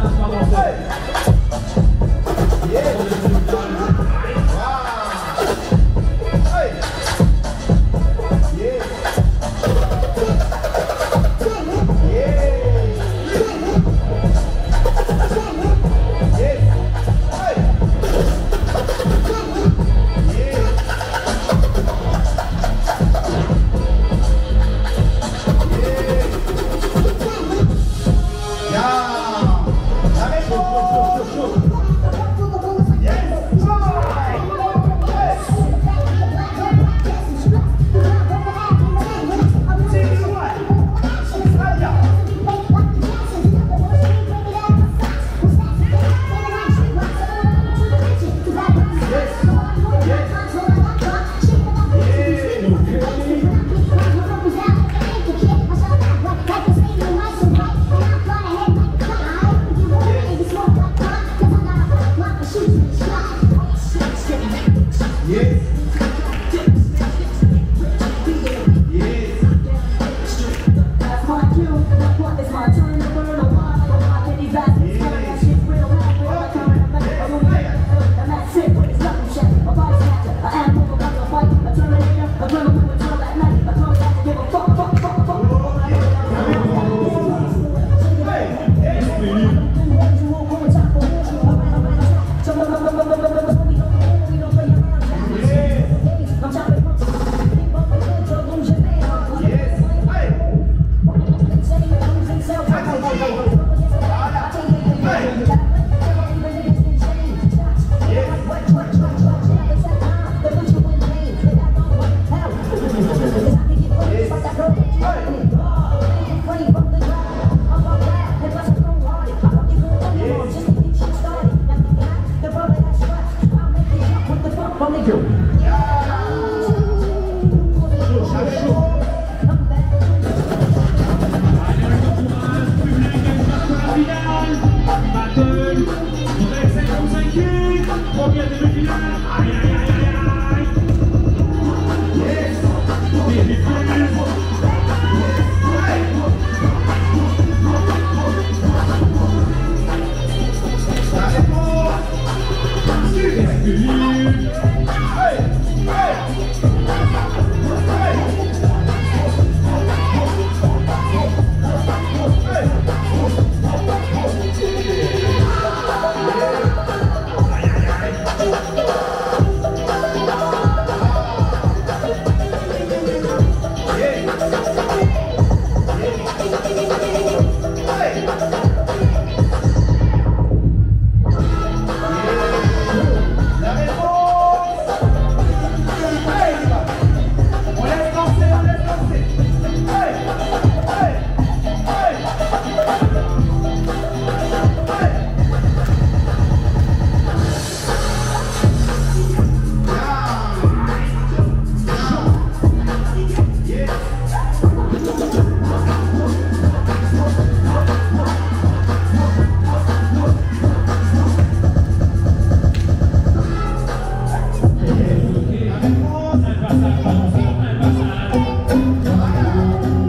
Vamos lá. Música